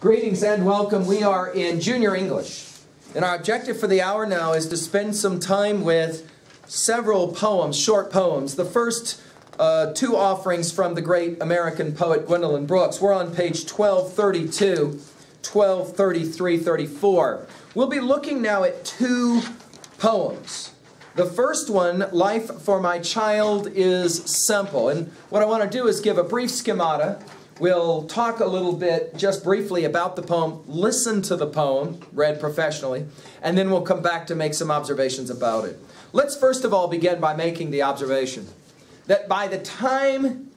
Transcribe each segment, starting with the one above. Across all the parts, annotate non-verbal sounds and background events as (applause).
Greetings and welcome. We are in junior English. And our objective for the hour now is to spend some time with several poems, short poems. The first uh, two offerings from the great American poet Gwendolyn Brooks. We're on page 1232, 1233, 34. We'll be looking now at two poems. The first one, Life for My Child is Simple. And what I want to do is give a brief schemata We'll talk a little bit, just briefly, about the poem, listen to the poem, read professionally, and then we'll come back to make some observations about it. Let's first of all begin by making the observation that by the time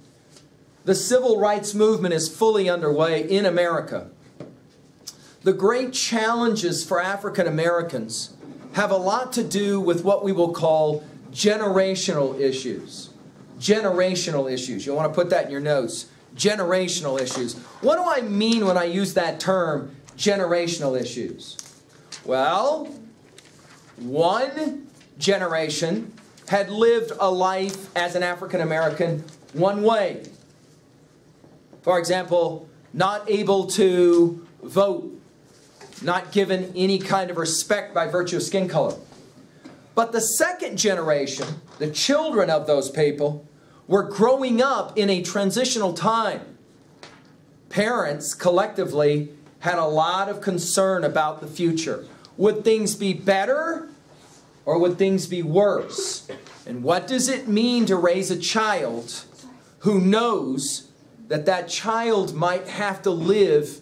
the civil rights movement is fully underway in America, the great challenges for African Americans have a lot to do with what we will call generational issues. Generational issues. You'll want to put that in your notes generational issues. What do I mean when I use that term, generational issues? Well, one generation had lived a life as an African American one way. For example, not able to vote, not given any kind of respect by virtue of skin color. But the second generation, the children of those people, we're growing up in a transitional time. Parents collectively had a lot of concern about the future. Would things be better or would things be worse? And what does it mean to raise a child who knows that that child might have to live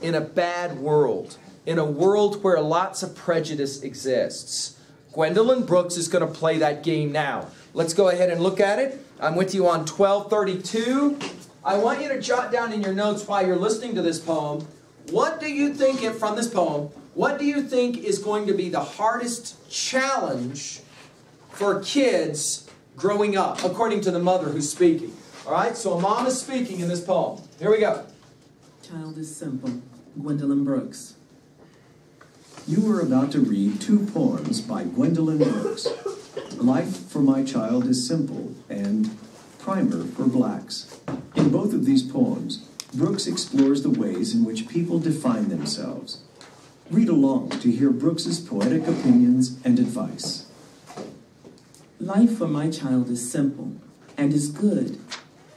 in a bad world, in a world where lots of prejudice exists? Gwendolyn Brooks is going to play that game now. Let's go ahead and look at it. I'm with you on 1232. I want you to jot down in your notes while you're listening to this poem, what do you think, it, from this poem, what do you think is going to be the hardest challenge for kids growing up, according to the mother who's speaking? All right, so a mom is speaking in this poem. Here we go. Child is simple. Gwendolyn Brooks. You are about to read two poems by Gwendolyn Brooks. Life for My Child is Simple and Primer for Blacks. In both of these poems, Brooks explores the ways in which people define themselves. Read along to hear Brooks's poetic opinions and advice. Life for my child is simple and is good.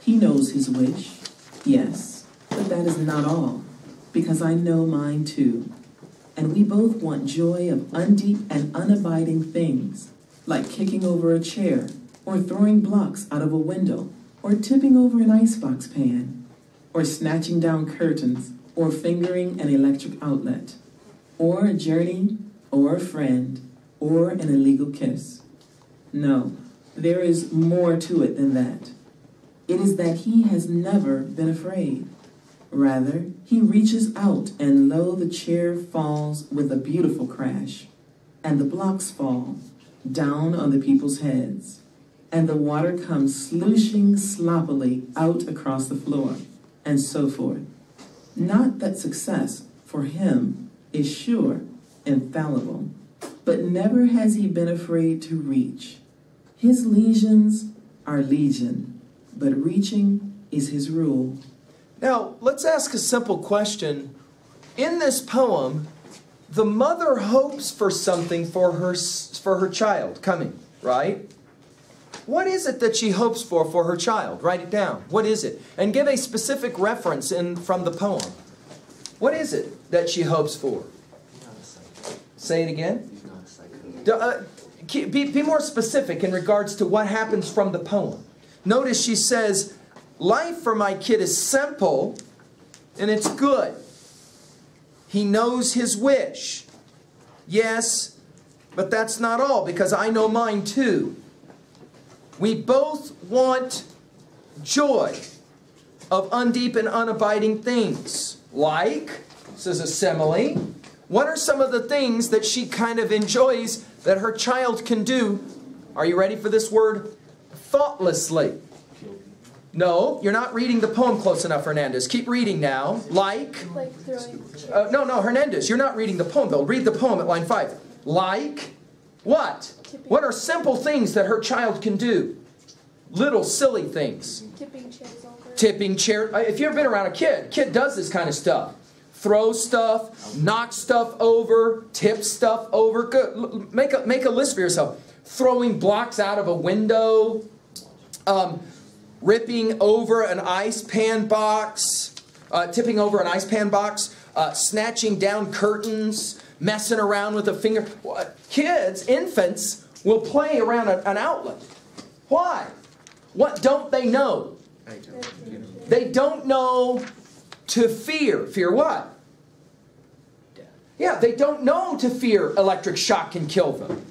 He knows his wish, yes, but that is not all, because I know mine too. And we both want joy of undeep and unabiding things like kicking over a chair, or throwing blocks out of a window, or tipping over an icebox pan, or snatching down curtains, or fingering an electric outlet, or a journey, or a friend, or an illegal kiss. No, there is more to it than that. It is that he has never been afraid. Rather, he reaches out and lo, the chair falls with a beautiful crash, and the blocks fall, down on the people's heads, and the water comes slushing sloppily out across the floor, and so forth. Not that success for him is sure, infallible, but never has he been afraid to reach. His lesions are legion, but reaching is his rule. Now, let's ask a simple question. In this poem, the mother hopes for something for her, for her child coming, right? What is it that she hopes for for her child? Write it down. What is it? And give a specific reference in, from the poem. What is it that she hopes for? Say it again. Uh, be, be more specific in regards to what happens from the poem. Notice she says, Life for my kid is simple and it's good. He knows his wish. Yes, but that's not all because I know mine too. We both want joy of undeep and unabiding things. Like, says a simile, what are some of the things that she kind of enjoys that her child can do? Are you ready for this word? Thoughtlessly. No, you're not reading the poem close enough, Hernandez. Keep reading now. Like. Like. Uh, no, no, Hernandez, you're not reading the poem, though. Read the poem at line five. Like. What? What are simple things that her child can do? Little silly things. Tipping chairs over. Tipping chair. uh, If you've ever been around a kid, kid does this kind of stuff. throw stuff, knock stuff over, tip stuff over. Good. Make a, make a list for yourself. Throwing blocks out of a window, um, ripping over an ice pan box, uh, tipping over an ice pan box, uh, snatching down curtains, messing around with a finger. Kids, infants, will play around a, an outlet. Why? What don't they know? They don't know to fear. Fear what? Yeah, they don't know to fear electric shock can kill them.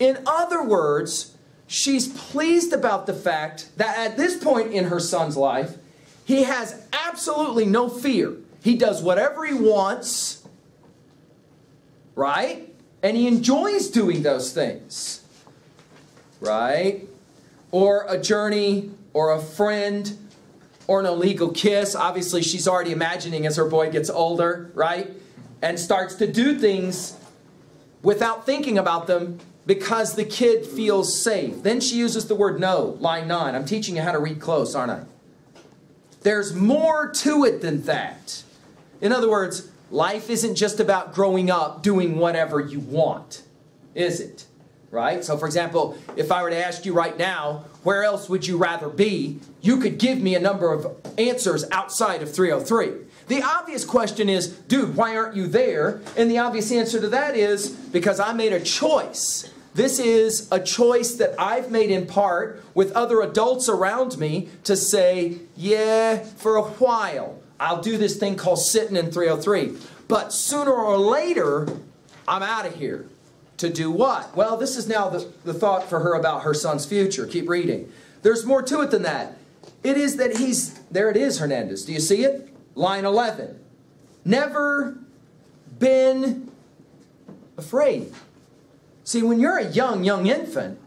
In other words, she's pleased about the fact that at this point in her son's life, he has absolutely no fear. He does whatever he wants, right? And he enjoys doing those things, right? Or a journey, or a friend, or an illegal kiss. Obviously, she's already imagining as her boy gets older, right? And starts to do things without thinking about them because the kid feels safe. Then she uses the word no, line 9. I'm teaching you how to read close, aren't I? There's more to it than that. In other words, life isn't just about growing up doing whatever you want, is it? Right? So, for example, if I were to ask you right now, where else would you rather be? You could give me a number of answers outside of 303. The obvious question is, dude, why aren't you there? And the obvious answer to that is because I made a choice. This is a choice that I've made in part with other adults around me to say, yeah, for a while, I'll do this thing called sitting in 303. But sooner or later, I'm out of here. To do what? Well, this is now the, the thought for her about her son's future. Keep reading. There's more to it than that. It is that he's, there it is, Hernandez. Do you see it? Line 11. Never been afraid. See, when you're a young, young infant,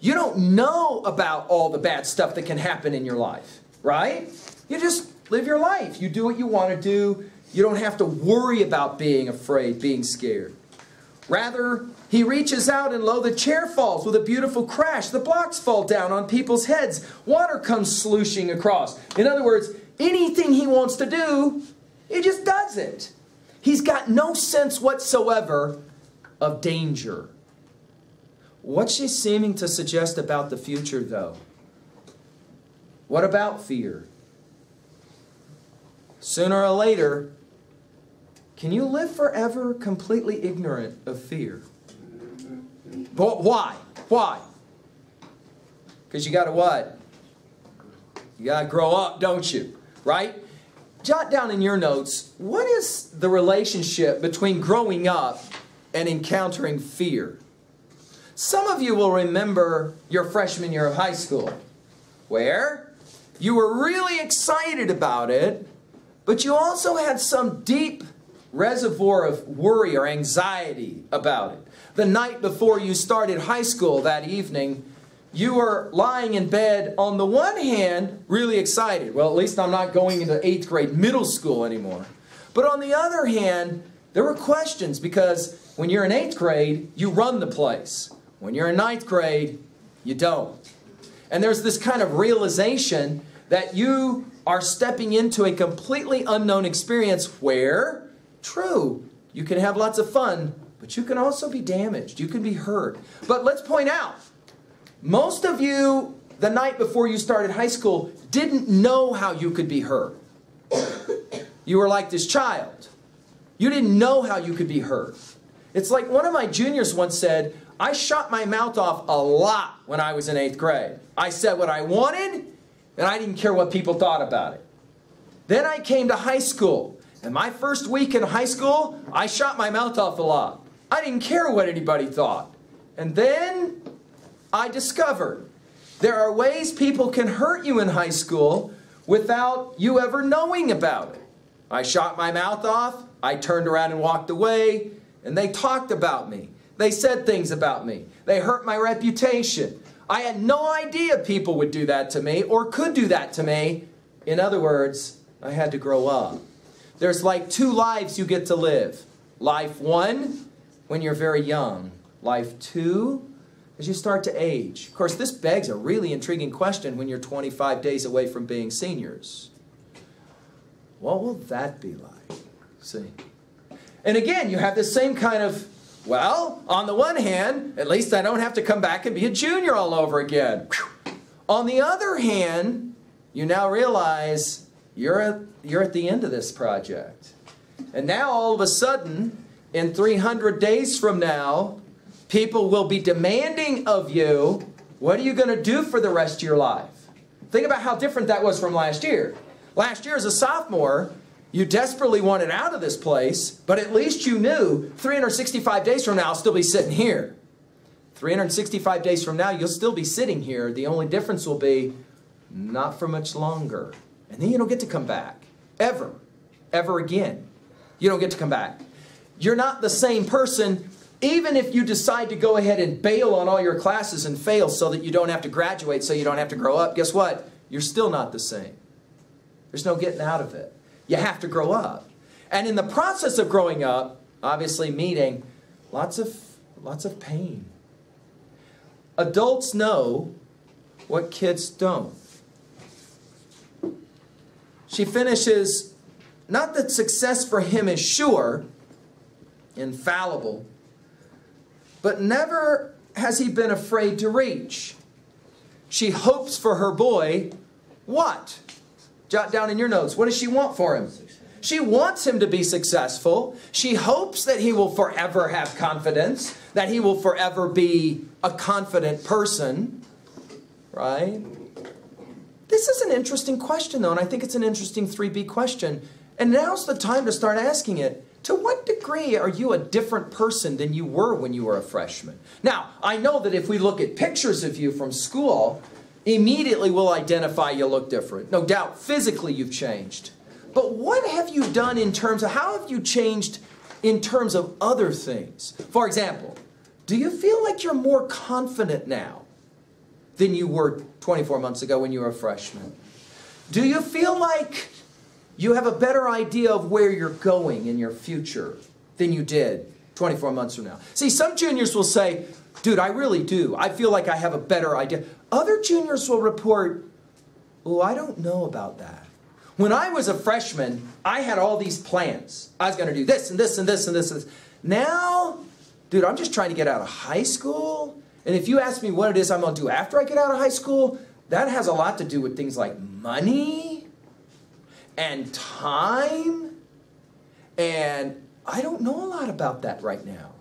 you don't know about all the bad stuff that can happen in your life, right? You just live your life. You do what you want to do. You don't have to worry about being afraid, being scared. Rather, he reaches out and lo, the chair falls with a beautiful crash. The blocks fall down on people's heads. Water comes slooshing across. In other words, anything he wants to do, he just does it. He's got no sense whatsoever of danger. What's she seeming to suggest about the future, though? What about fear? Sooner or later, can you live forever completely ignorant of fear? But why? Why? Because you got to what? You got to grow up, don't you? Right? Jot down in your notes what is the relationship between growing up and encountering fear? Some of you will remember your freshman year of high school, where you were really excited about it, but you also had some deep reservoir of worry or anxiety about it. The night before you started high school that evening, you are lying in bed, on the one hand, really excited. Well, at least I'm not going into eighth grade middle school anymore. But on the other hand, there were questions because when you're in eighth grade, you run the place. When you're in ninth grade, you don't. And there's this kind of realization that you are stepping into a completely unknown experience where, true, you can have lots of fun, but you can also be damaged. You can be hurt. But let's point out, most of you, the night before you started high school, didn't know how you could be hurt. You were like this child. You didn't know how you could be hurt. It's like one of my juniors once said, I shot my mouth off a lot when I was in eighth grade. I said what I wanted, and I didn't care what people thought about it. Then I came to high school, and my first week in high school, I shot my mouth off a lot. I didn't care what anybody thought. And then I discovered there are ways people can hurt you in high school without you ever knowing about it. I shot my mouth off, I turned around and walked away, and they talked about me. They said things about me. They hurt my reputation. I had no idea people would do that to me or could do that to me. In other words, I had to grow up. There's like two lives you get to live. Life one, when you're very young. Life two, as you start to age. Of course, this begs a really intriguing question when you're 25 days away from being seniors. What will that be like? See? And again, you have this same kind of, well, on the one hand, at least I don't have to come back and be a junior all over again. On the other hand, you now realize you're at, you're at the end of this project. And now all of a sudden, in 300 days from now, people will be demanding of you, what are you going to do for the rest of your life? Think about how different that was from last year. Last year, as a sophomore, you desperately wanted out of this place, but at least you knew 365 days from now, I'll still be sitting here. 365 days from now, you'll still be sitting here. The only difference will be not for much longer. And then you don't get to come back. Ever. Ever again. You don't get to come back. You're not the same person even if you decide to go ahead and bail on all your classes and fail so that you don't have to graduate, so you don't have to grow up, guess what? You're still not the same. There's no getting out of it. You have to grow up. And in the process of growing up, obviously meeting, lots of, lots of pain. Adults know what kids don't. She finishes, not that success for him is sure, infallible, but never has he been afraid to reach. She hopes for her boy what? Jot down in your notes. What does she want for him? She wants him to be successful. She hopes that he will forever have confidence, that he will forever be a confident person. Right? This is an interesting question, though, and I think it's an interesting 3B question. And now's the time to start asking it. To what degree are you a different person than you were when you were a freshman? Now, I know that if we look at pictures of you from school, immediately we'll identify you look different. No doubt, physically you've changed. But what have you done in terms of, how have you changed in terms of other things? For example, do you feel like you're more confident now than you were 24 months ago when you were a freshman? Do you feel like you have a better idea of where you're going in your future than you did 24 months from now. See, some juniors will say, dude, I really do. I feel like I have a better idea. Other juniors will report, oh, I don't know about that. When I was a freshman, I had all these plans. I was going to do this and this and this and this and this. Now, dude, I'm just trying to get out of high school. And if you ask me what it is I'm going to do after I get out of high school, that has a lot to do with things like money and time. And I don't know a lot about that right now.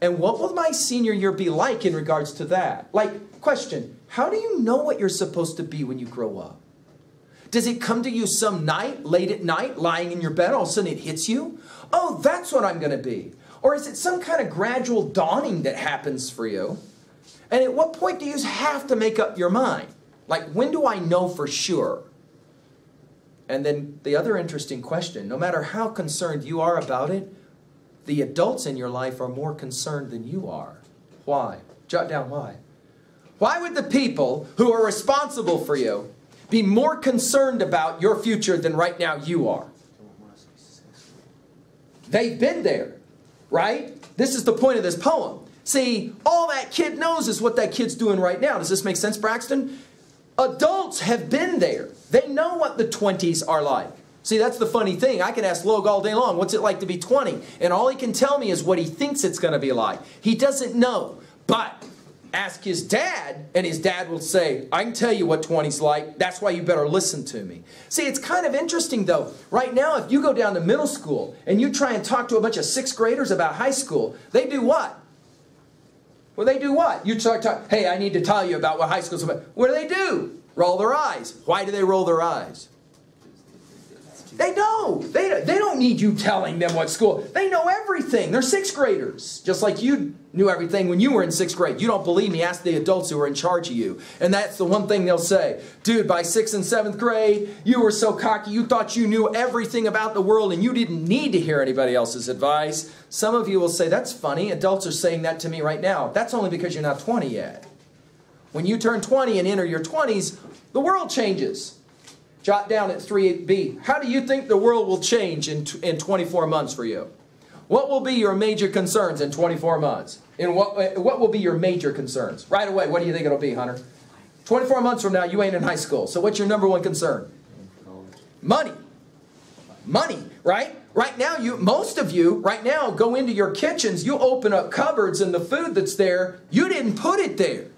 And what will my senior year be like in regards to that? Like, question, how do you know what you're supposed to be when you grow up? Does it come to you some night, late at night, lying in your bed, all of a sudden it hits you? Oh, that's what I'm going to be. Or is it some kind of gradual dawning that happens for you? And at what point do you have to make up your mind? Like, when do I know for sure? And then the other interesting question no matter how concerned you are about it, the adults in your life are more concerned than you are. Why? Jot down why. Why would the people who are responsible for you be more concerned about your future than right now you are? They've been there, right? This is the point of this poem. See, all that kid knows is what that kid's doing right now. Does this make sense, Braxton? Adults have been there. They know what the 20s are like. See, that's the funny thing. I can ask Logue all day long, what's it like to be 20? And all he can tell me is what he thinks it's going to be like. He doesn't know. But ask his dad, and his dad will say, I can tell you what 20's like. That's why you better listen to me. See, it's kind of interesting, though. Right now, if you go down to middle school and you try and talk to a bunch of sixth graders about high school, they do what? Well, they do what? You start talking, hey, I need to tell you about what high school's about. What do they do? Roll their eyes. Why do they roll their eyes? They know. They, they don't need you telling them what school. They know everything. They're sixth graders. Just like you knew everything when you were in sixth grade. You don't believe me? Ask the adults who are in charge of you. And that's the one thing they'll say. Dude, by sixth and seventh grade, you were so cocky, you thought you knew everything about the world and you didn't need to hear anybody else's advice. Some of you will say, that's funny. Adults are saying that to me right now. That's only because you're not 20 yet. When you turn 20 and enter your 20s, the world changes. Jot down at 3B. How do you think the world will change in, in 24 months for you? What will be your major concerns in 24 months? In what, uh, what will be your major concerns? Right away, what do you think it'll be, Hunter? 24 months from now, you ain't in high school. So what's your number one concern? Money. Money, right? Right now, you most of you right now go into your kitchens, you open up cupboards, and the food that's there, you didn't put it there.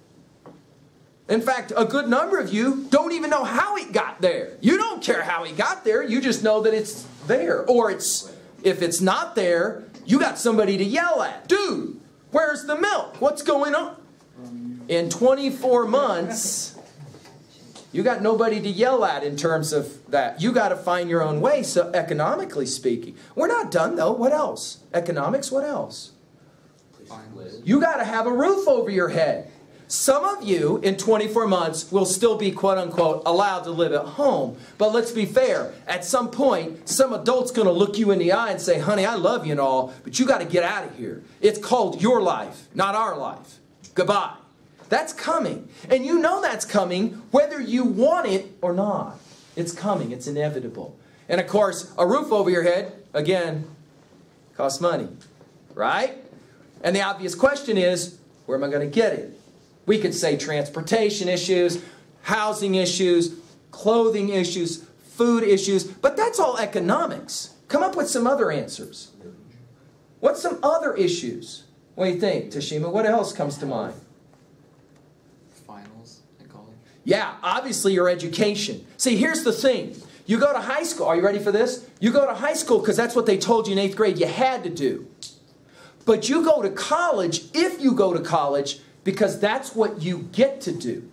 In fact, a good number of you don't even know how it got there. You don't care how it got there, you just know that it's there. Or it's if it's not there, you got somebody to yell at. Dude, where's the milk? What's going on? In 24 months, you got nobody to yell at in terms of that. You got to find your own way, so economically speaking. We're not done though. What else? Economics, what else? You got to have a roof over your head. Some of you in 24 months will still be quote unquote allowed to live at home. But let's be fair. At some point, some adult's going to look you in the eye and say, honey, I love you and all, but you got to get out of here. It's called your life, not our life. Goodbye. That's coming. And you know that's coming whether you want it or not. It's coming. It's inevitable. And of course, a roof over your head, again, costs money. Right? And the obvious question is, where am I going to get it? We could say transportation issues, housing issues, clothing issues, food issues, but that's all economics. Come up with some other answers. What's some other issues? What do you think, Tashima? What else comes to mind? Finals at college. Yeah, obviously your education. See, here's the thing. You go to high school. Are you ready for this? You go to high school because that's what they told you in eighth grade you had to do. But you go to college, if you go to college, because that's what you get to do.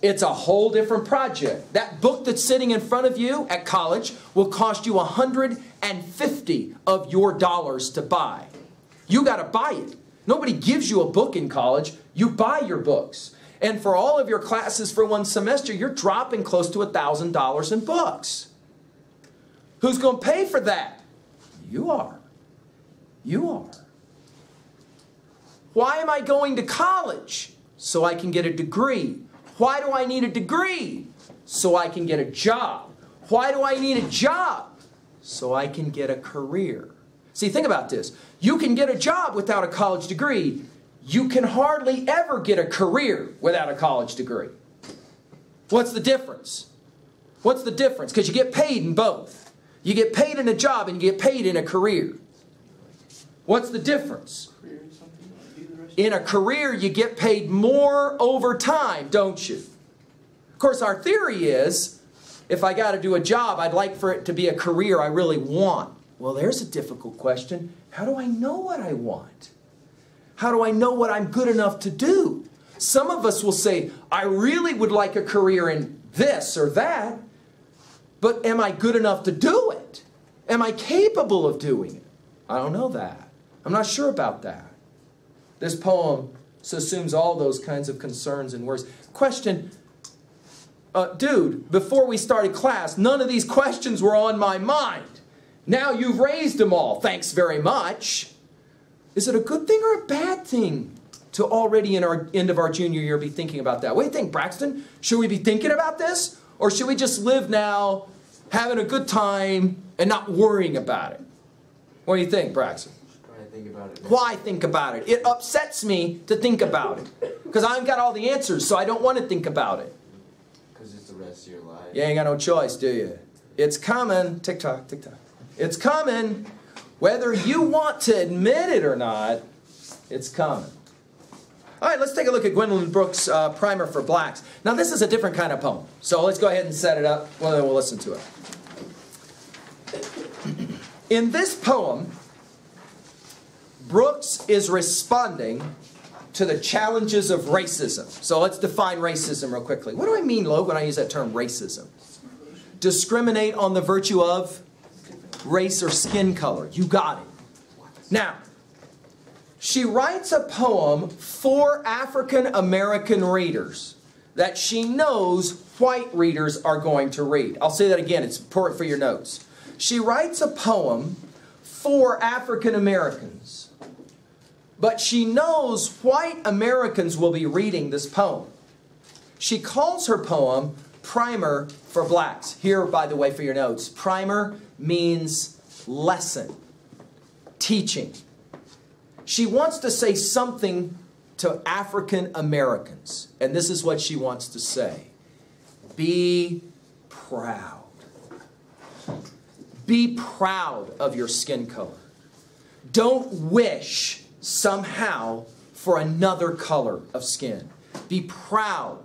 It's a whole different project. That book that's sitting in front of you at college will cost you 150 of your dollars to buy. You got to buy it. Nobody gives you a book in college. You buy your books. And for all of your classes for one semester, you're dropping close to $1,000 in books. Who's going to pay for that? You are. You are. Why am I going to college? So I can get a degree. Why do I need a degree? So I can get a job. Why do I need a job? So I can get a career. See, think about this. You can get a job without a college degree. You can hardly ever get a career without a college degree. What's the difference? What's the difference? Because you get paid in both. You get paid in a job and you get paid in a career. What's the difference? In a career, you get paid more over time, don't you? Of course, our theory is if I got to do a job, I'd like for it to be a career I really want. Well, there's a difficult question. How do I know what I want? How do I know what I'm good enough to do? Some of us will say, I really would like a career in this or that, but am I good enough to do it? Am I capable of doing it? I don't know that. I'm not sure about that. This poem assumes all those kinds of concerns and worries. Question, uh, dude, before we started class, none of these questions were on my mind. Now you've raised them all. Thanks very much. Is it a good thing or a bad thing to already in our end of our junior year be thinking about that? What do you think, Braxton? Should we be thinking about this? Or should we just live now, having a good time, and not worrying about it? What do you think, Braxton? Why think about it? Why think about it? It upsets me to think about it. Because I ain't got all the answers, so I don't want to think about it. Because it's the rest of your life. You ain't got no choice, do you? It's coming. Tick tock, tick tock. It's coming. Whether you want to admit it or not, it's coming. All right, let's take a look at Gwendolyn Brooks' uh, Primer for Blacks. Now, this is a different kind of poem. So let's go ahead and set it up. Well, then we'll listen to it. (clears throat) In this poem, Brooks is responding to the challenges of racism. So let's define racism real quickly. What do I mean, Logan, when I use that term racism? Discriminate on the virtue of race or skin color. You got it. Now, she writes a poem for African American readers that she knows white readers are going to read. I'll say that again, it's important for your notes. She writes a poem for African Americans, but she knows white Americans will be reading this poem. She calls her poem Primer for Blacks. Here, by the way, for your notes, primer means lesson, teaching. She wants to say something to African Americans, and this is what she wants to say Be proud. Be proud of your skin color. Don't wish somehow for another color of skin. Be proud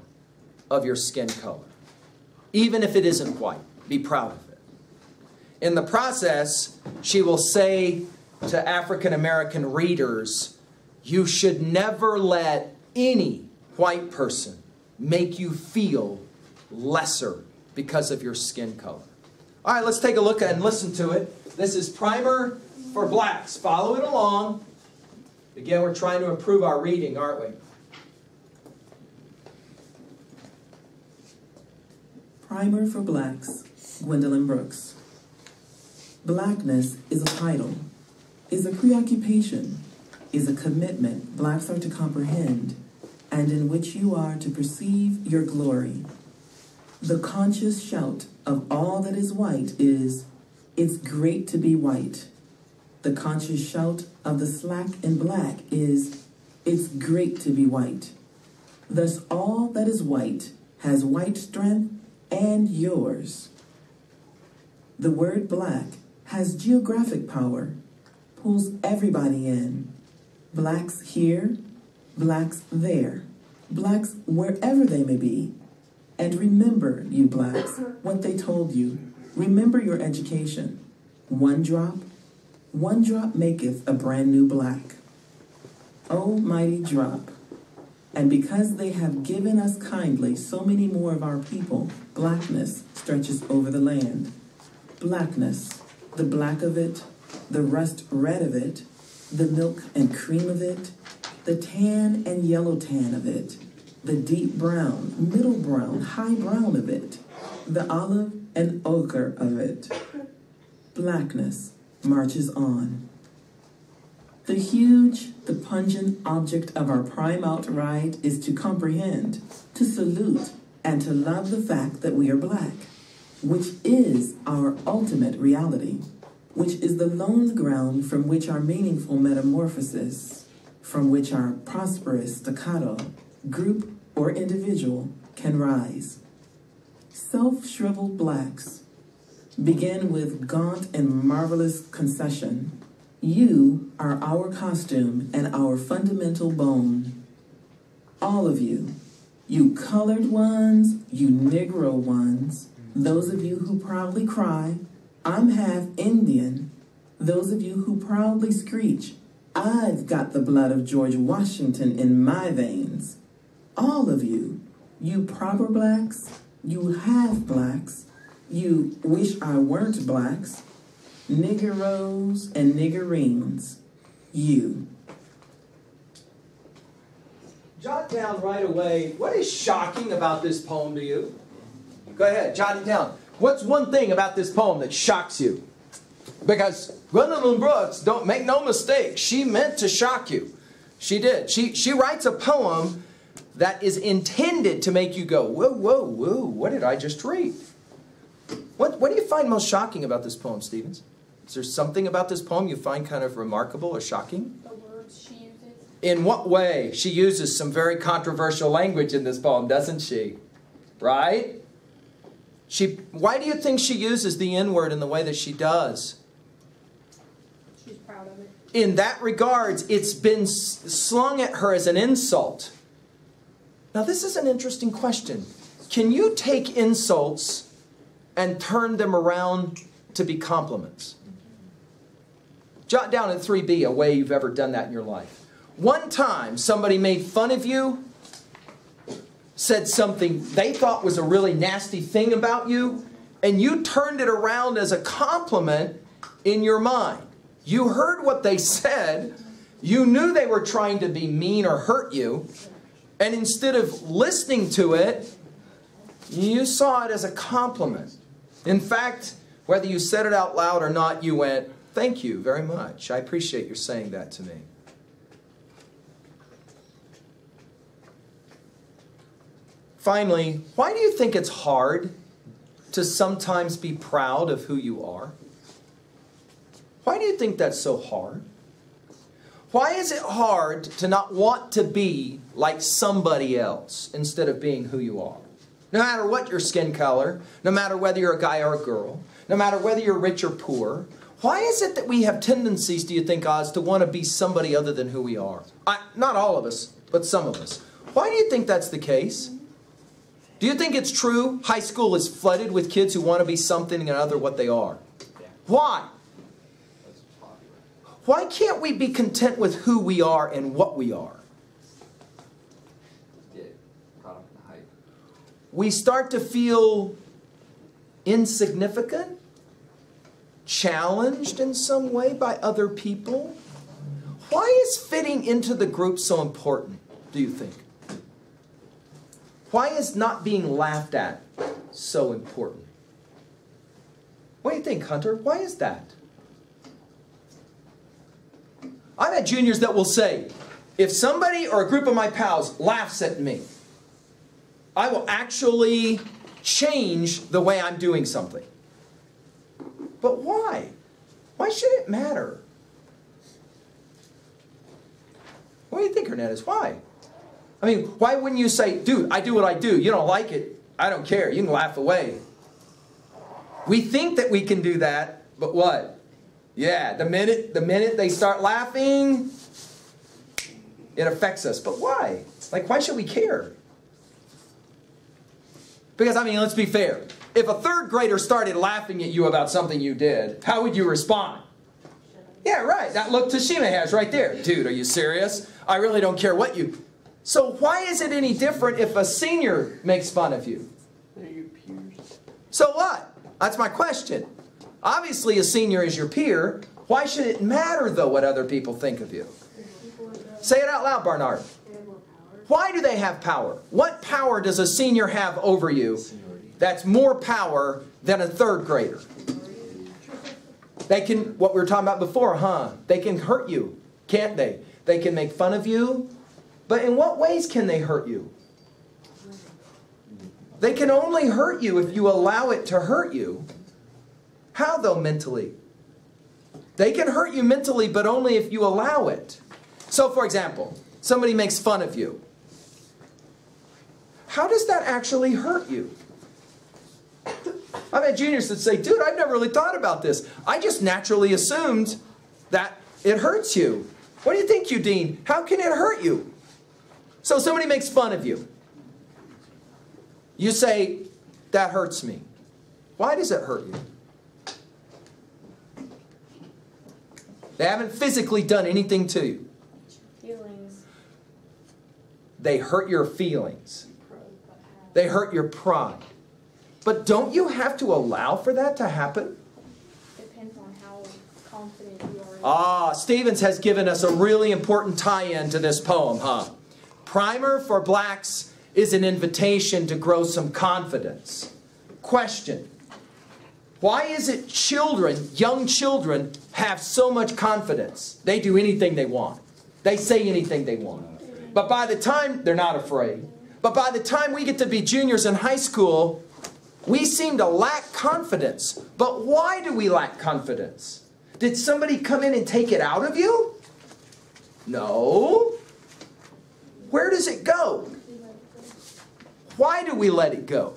of your skin color. Even if it isn't white, be proud of it. In the process, she will say to African American readers, you should never let any white person make you feel lesser because of your skin color. All right, let's take a look and listen to it. This is Primer for Blacks. Follow it along. Again, we're trying to improve our reading, aren't we? Primer for Blacks, Gwendolyn Brooks. Blackness is a title, is a preoccupation, is a commitment blacks are to comprehend, and in which you are to perceive your glory. The conscious shout of all that is white is, It's great to be white. The conscious shout of the slack and black is, It's great to be white. Thus, all that is white has white strength and yours. The word black has geographic power, pulls everybody in. Blacks here, blacks there, blacks wherever they may be. And remember, you blacks, what they told you. Remember your education. One drop, one drop maketh a brand new black. Oh, mighty drop. And because they have given us kindly so many more of our people, blackness stretches over the land. Blackness, the black of it, the rust red of it, the milk and cream of it, the tan and yellow tan of it, the deep brown, middle brown, high brown of it, the olive and ochre of it. Blackness marches on. The huge, the pungent object of our prime out ride is to comprehend, to salute, and to love the fact that we are black, which is our ultimate reality, which is the lone ground from which our meaningful metamorphosis, from which our prosperous staccato, group or individual, can rise. Self shriveled blacks begin with gaunt and marvelous concession you are our costume and our fundamental bone. All of you. You colored ones, you Negro ones, those of you who proudly cry, I'm half Indian, those of you who proudly screech, I've got the blood of George Washington in my veins. All of you, you proper blacks, you half blacks, you wish I weren't blacks, niggeros and niggerines, you. Jot down right away what is shocking about this poem to you? Go ahead, jot it down. What's one thing about this poem that shocks you? Because Gwendolyn Brooks, don't make no mistake, she meant to shock you. She did. She, she writes a poem that is intended to make you go, whoa, whoa, whoa, what did I just read? What, what do you find most shocking about this poem, Stevens? Is there something about this poem you find kind of remarkable or shocking? The words she uses. In what way? She uses some very controversial language in this poem, doesn't she? Right? She, why do you think she uses the N word in the way that she does? She's proud of it. In that regards, it's been slung at her as an insult. Now, this is an interesting question. Can you take insults and turn them around to be compliments? Jot down in 3B a way you've ever done that in your life. One time, somebody made fun of you, said something they thought was a really nasty thing about you, and you turned it around as a compliment in your mind. You heard what they said, you knew they were trying to be mean or hurt you, and instead of listening to it, you saw it as a compliment. In fact, whether you said it out loud or not, you went, Thank you very much. I appreciate your saying that to me. Finally, why do you think it's hard to sometimes be proud of who you are? Why do you think that's so hard? Why is it hard to not want to be like somebody else instead of being who you are? No matter what your skin color, no matter whether you're a guy or a girl, no matter whether you're rich or poor. Why is it that we have tendencies, do you think, Oz, to want to be somebody other than who we are? I, not all of us, but some of us. Why do you think that's the case? Do you think it's true high school is flooded with kids who want to be something and other what they are? Why? Why can't we be content with who we are and what we are? Get caught up in the hype. We start to feel insignificant, challenged in some way by other people. Why is fitting into the group so important, do you think? Why is not being laughed at so important? What do you think, Hunter? Why is that? I've had juniors that will say, if somebody or a group of my pals laughs at me, I will actually change the way I'm doing something. But why? Why should it matter? What do you think, Hernandez? Why? I mean, why wouldn't you say, dude, I do what I do. You don't like it. I don't care. You can laugh away. We think that we can do that, but what? Yeah, the minute the minute they start laughing, it affects us. But why? Like, why should we care? Because, I mean, let's be fair. If a third grader started laughing at you about something you did, how would you respond? Yeah, right. That look Toshima has right there. Dude, are you serious? I really don't care what you. So, why is it any different if a senior makes fun of you? They're your peers. So what? That's my question. Obviously, a senior is your peer. Why should it matter, though, what other people think of you? Say it out loud, Barnard. Why do they have power? What power does a senior have over you that's more power than a third grader? They can, what we were talking about before, huh? They can hurt you, can't they? They can make fun of you, but in what ways can they hurt you? They can only hurt you if you allow it to hurt you. How, though, mentally? They can hurt you mentally, but only if you allow it. So, for example, somebody makes fun of you. How does that actually hurt you? I've had juniors that say, dude, I've never really thought about this. I just naturally assumed that it hurts you. What do you think, Eugene? How can it hurt you? So somebody makes fun of you. You say, that hurts me. Why does it hurt you? They haven't physically done anything to you. Feelings. They hurt your feelings. They hurt your pride. But don't you have to allow for that to happen? Depends on how confident you are. Ah, Stevens has given us a really important tie in to this poem, huh? Primer for Blacks is an invitation to grow some confidence. Question Why is it children, young children, have so much confidence? They do anything they want, they say anything they want. But by the time they're not afraid, but by the time we get to be juniors in high school, we seem to lack confidence. But why do we lack confidence? Did somebody come in and take it out of you? No. Where does it go? Why do we let it go?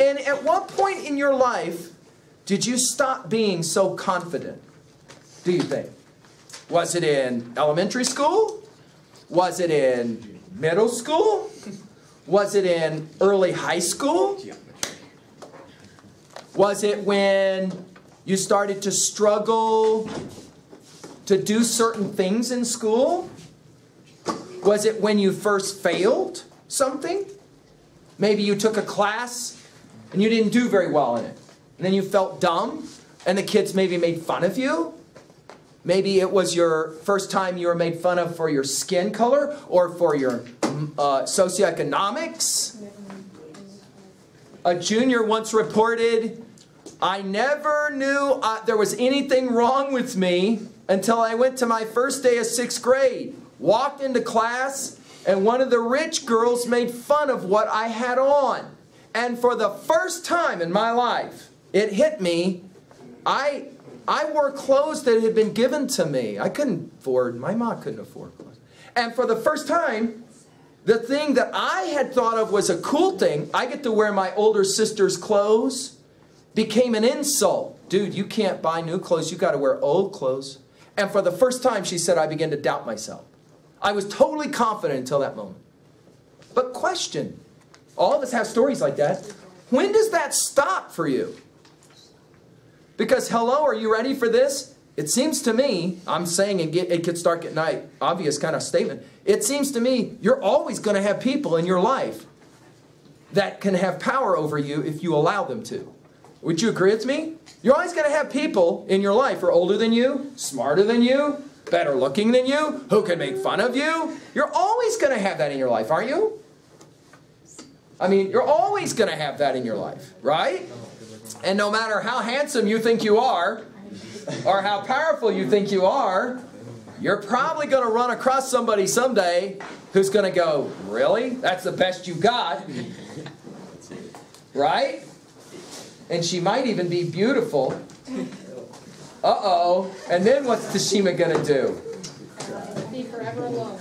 And at what point in your life did you stop being so confident? Do you think? Was it in elementary school? Was it in middle school? Was it in early high school? Was it when you started to struggle to do certain things in school? Was it when you first failed something? Maybe you took a class and you didn't do very well in it. And then you felt dumb and the kids maybe made fun of you. Maybe it was your first time you were made fun of for your skin color or for your mm, uh, socioeconomics. A junior once reported, I never knew uh, there was anything wrong with me until I went to my first day of sixth grade. Walked into class, and one of the rich girls made fun of what I had on. And for the first time in my life, it hit me. I, I wore clothes that had been given to me. I couldn't afford, my mom couldn't afford clothes. And for the first time, the thing that I had thought of was a cool thing, I get to wear my older sister's clothes became an insult. Dude, you can't buy new clothes. You got to wear old clothes. And for the first time, she said, I began to doubt myself. I was totally confident until that moment. But question all of us have stories like that. When does that stop for you? Because, hello, are you ready for this? It seems to me, I'm saying it, get, it could start getting night, obvious kind of statement. It seems to me you're always going to have people in your life that can have power over you if you allow them to. Would you agree with me? You're always going to have people in your life who are older than you, smarter than you, better looking than you, who can make fun of you. You're always going to have that in your life, aren't you? I mean, you're always going to have that in your life, right? And no matter how handsome you think you are, or how powerful you think you are, you're probably going to run across somebody someday who's going to go, Really? That's the best you got? Right? And she might even be beautiful. Uh oh. And then what's Tashima going to do? Be forever alone.